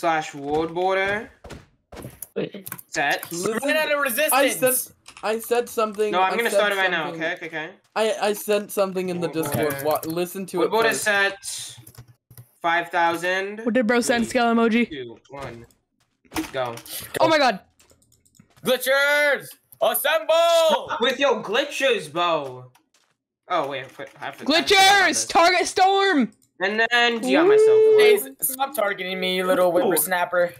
slash world border set. Run out of resistance. I said I said something. No, I'm I gonna start it right now. Okay, okay, okay. I I sent something in the Okay. Discord. Wa- listen to World it. border first. set. Five thousand. What did bro send Three, scale emoji? Two, one. Go. Oh my god. Glitchers, assemble! With your glitches, Bo. Oh wait, I put- I forgot- I forgot about Glitchers! Target storm! And then DM myself. Please stop targeting me, you little whippersnapper.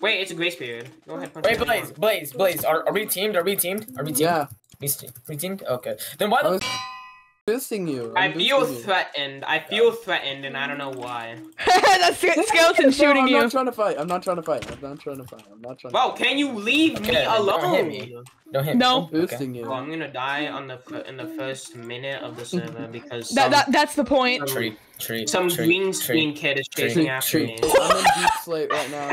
Wait, it's a grace period. Go ahead. Wait. Blaze, Blaze, Blaze. Are, are we teamed? Are we teamed? Are we teamed? Yeah, We, st- we teamed? Okay. Then why I the was you. I I'm feel boosting you. threatened. I feel threatened, and I don't know why. That's the skeleton No, shooting I'm you. not trying to fight. I'm not trying to fight. I'm not trying to fight. I'm not trying. Well, can you leave me Okay, then don't hit alone? me. Don't hit me. No. I'm boosting you. Well, I'm gonna die on the fir- in the first minute of the server because That, some, that that's the point. some, Tree, tree, some tree, green tree. screen kid is chasing Tree, after tree. me. I'm in deep slate right now.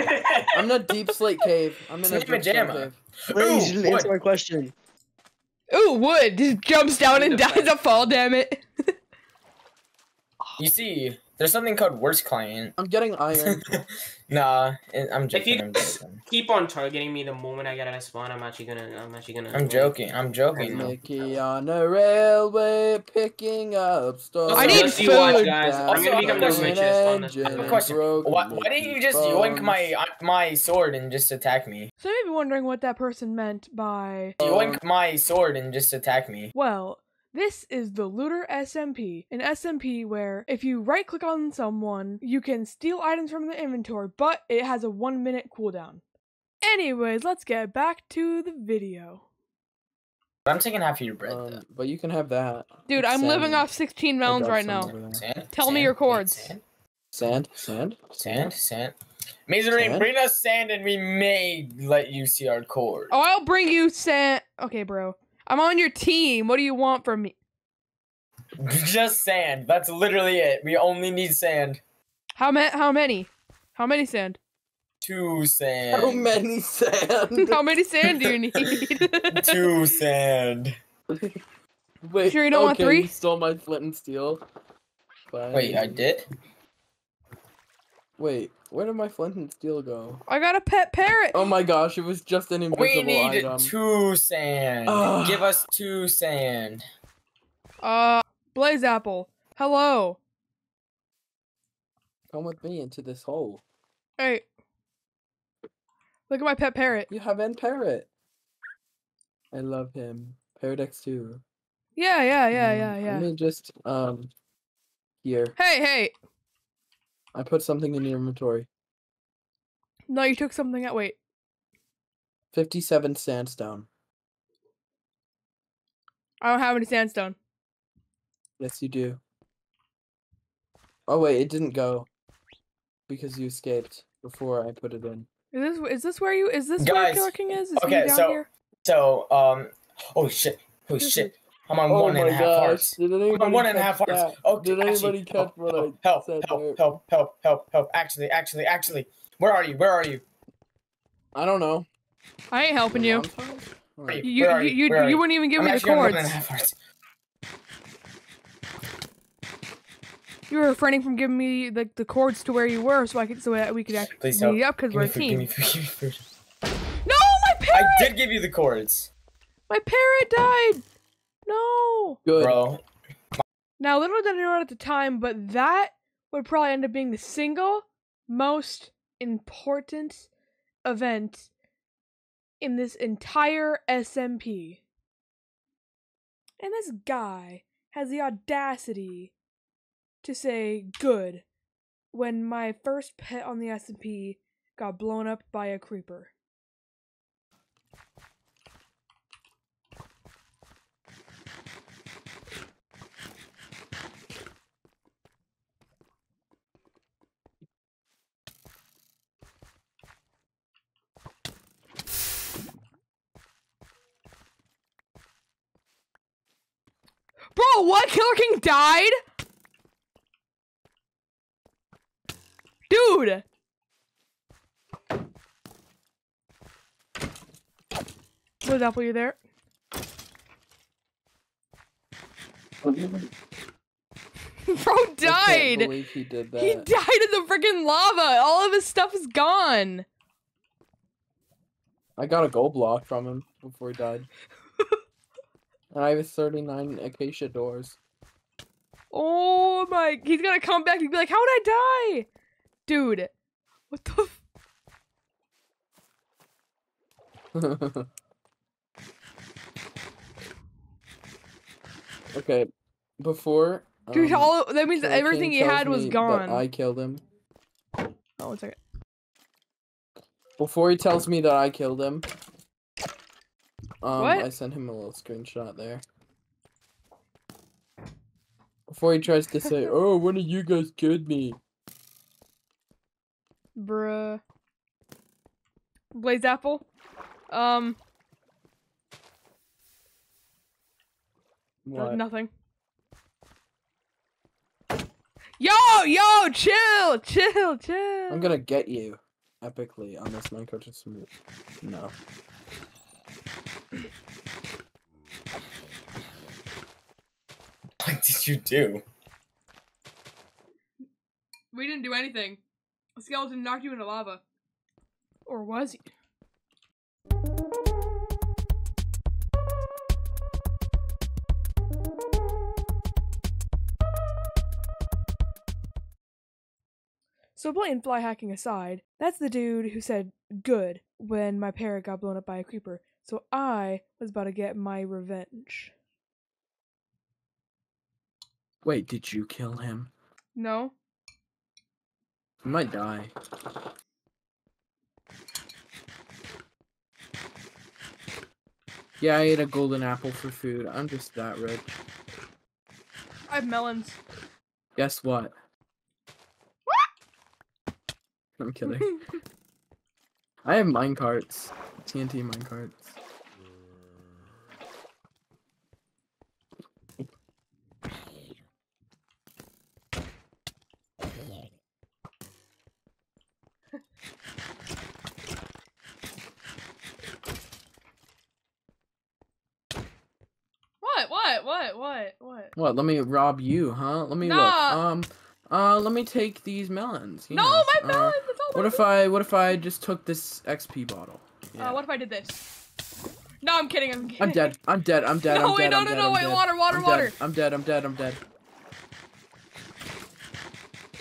I'm in a deep slate cave. I'm in a Snip deep slate jam. cave. Please, you didn't answer my question. Ooh, wood just jumps down and dies a fall. Damn it. You see, there's something called Wurst client. I'm getting iron. nah, I'm If joking. you I'm joking. keep on targeting me the moment I get out of spawn, I'm actually gonna. I'm actually gonna. I'm joking. I'm joking. Mickey on a railway picking up stone. I need Let's see what, food. guys. I'm gonna become the richest on this. engine I have a server. question. broken Why, why didn't you just yoink my uh, my sword and just attack me? So you may be wondering what that person meant by. Yoink my sword and just attack me. Well, this is the Looter SMP, an SMP where if you right click on someone, you can steal items from the inventory, but it has a one minute cooldown. Anyways, let's get back to the video. I'm taking half of your bread. though. Um, but you can have that. Dude, It's I'm living off 16 melons right now. over there. Sand. Tell me your wait, chords. Sand. Sand, sand, Sand. Sand. Misery, Sand? bring us sand and we may let you see our cord. Oh, I'll bring you sand. Okay, bro. I'm on your team. What do you want from me? Just sand. That's literally it. We only need sand. How ma- How many? How many sand? Two sand. How many sand? How many sand do you need? Two sand. Wait, Sure you don't want three? You stole my flint and steel. Fine. Wait, I did? Wait, where did my flint and steel go? I got a pet parrot. Oh my gosh, it was just an invisible item. We need item. two sand. Ugh. Give us two sand. Uh, Blaze Apple. Hello. Come with me into this hole. Hey. Look at my pet parrot. You have N Parrot. I love him. Parrot X2. Yeah, yeah, yeah, Mm, yeah, Let yeah. me just um here. Hey, hey. I put something in your inventory. No, you took something out. Wait. Fifty-seven sandstone. I don't have any sandstone. Yes, you do. Oh wait, it didn't go because you escaped before I put it in. Is this is this where you is this Guys, where Killer King is? Is okay, down so- here? So, um, oh shit. Oh shit. I'm on oh one my and a half gosh! hearts. Did I'm on one and a catch half hearts. that? Oh, Did actually, anybody oh, catch help, what help, I help, said help, there? help, help, help, help. Actually, actually, actually. Where are you? Where are you? I don't know. I ain't helping you. Montage? Where are Alright. you? You you you? you, you you? wouldn't even give I'm me the actually on cords. and a half hearts. You were refraining from giving me the, the cords to where you were, so I could so that we could actually Please meet up because we're me a food, give me team. food, give me food. No, my parrot! I did give you the cords, My parrot died. No. Good. bro. Now, little did I know at the time, but that would probably end up being the single most important event in this entire SMP. And this guy has the audacity to say good when my first pet on the SMP got blown up by a creeper. Bro, what? Killer King died? Dude! What apple you there? Bro died. he did that. He died in the freaking lava. All of his stuff is gone. I got a gold block from him before he died. And I have 39 acacia doors. Oh my! He's gonna come back and be like, "How'd I die, dude? What the? F- okay, before. dude, um, all that means everything he had was gone." I killed him. Oh, one second. Before he tells me that I killed him, um, What? I sent him a little screenshot there. Before he tries to say, "Oh, one of you guys killed me," Bruh. Blaze apple. Um, what? nothing. Yo, yo, chill, chill, chill. I'm gonna get you epically on this Minecraft. No. What did you do? We didn't do anything. A skeleton knocked you into lava. Or was he? So blatant fly hacking aside, that's the dude who said good when my parrot got blown up by a creeper. So I was about to get my revenge. Wait, did you kill him? No? I might die. Yeah, I ate a golden apple for food. I'm just that rich. I have melons. Guess what? I'm kidding. I have minecarts. TNT minecarts. What? What? What? What? What? Let me rob you, huh? Let me look. Nah. Um, uh, let me take these melons. No, my uh, melons! It's all What my if I? What if I just took this XP bottle? Uh, what if I did this? No, I'm kidding. I'm kidding. I'm dead. I'm dead. I'm dead. No, I'm wait, dead. no, I'm no, dead, no, I'm wait, dead. water, water, I'm water. Dead. I'm dead. I'm dead. I'm dead.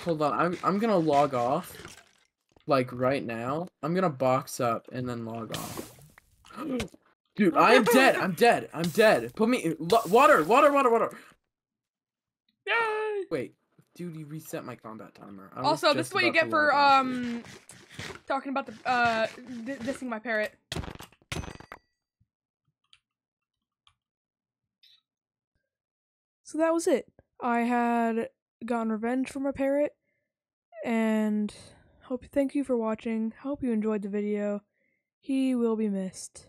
Hold on. I'm I'm gonna log off. Like right now. I'm gonna box up and then log off. Dude, I am dead. I'm dead. I'm dead. Put me lo- water, water, water, water. Yay! Wait, dude, you reset my combat timer. I Also, this is what you get for off. um talking about the uh d- dissing my parrot. So that was it. I had gotten revenge for my parrot, and hope thank you for watching. Hope you enjoyed the video. He will be missed.